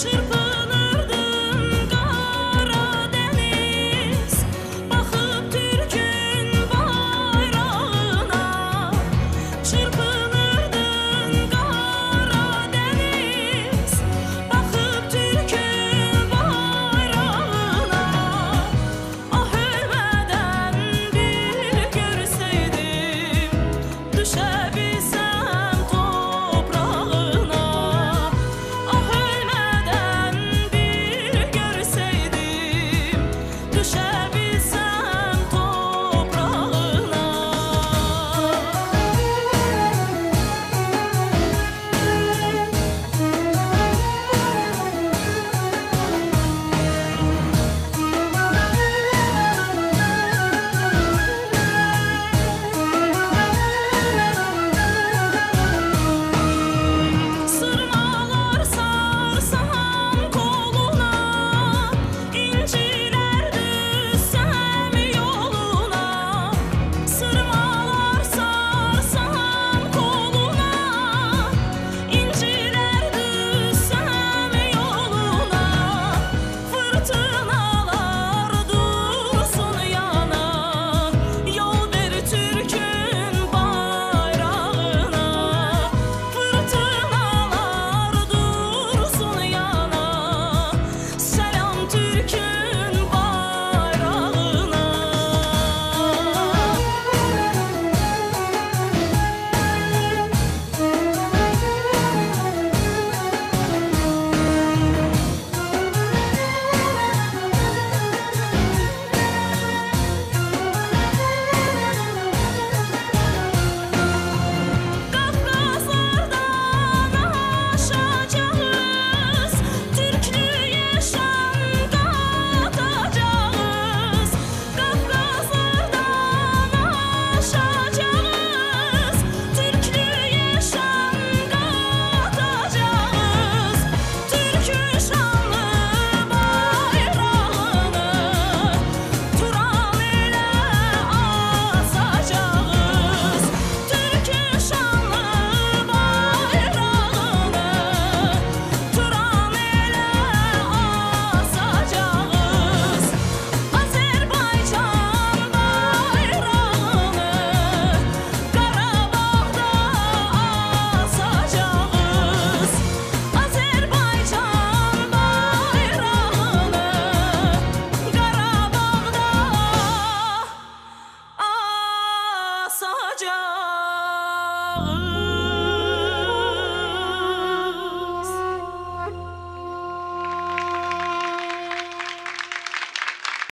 cercare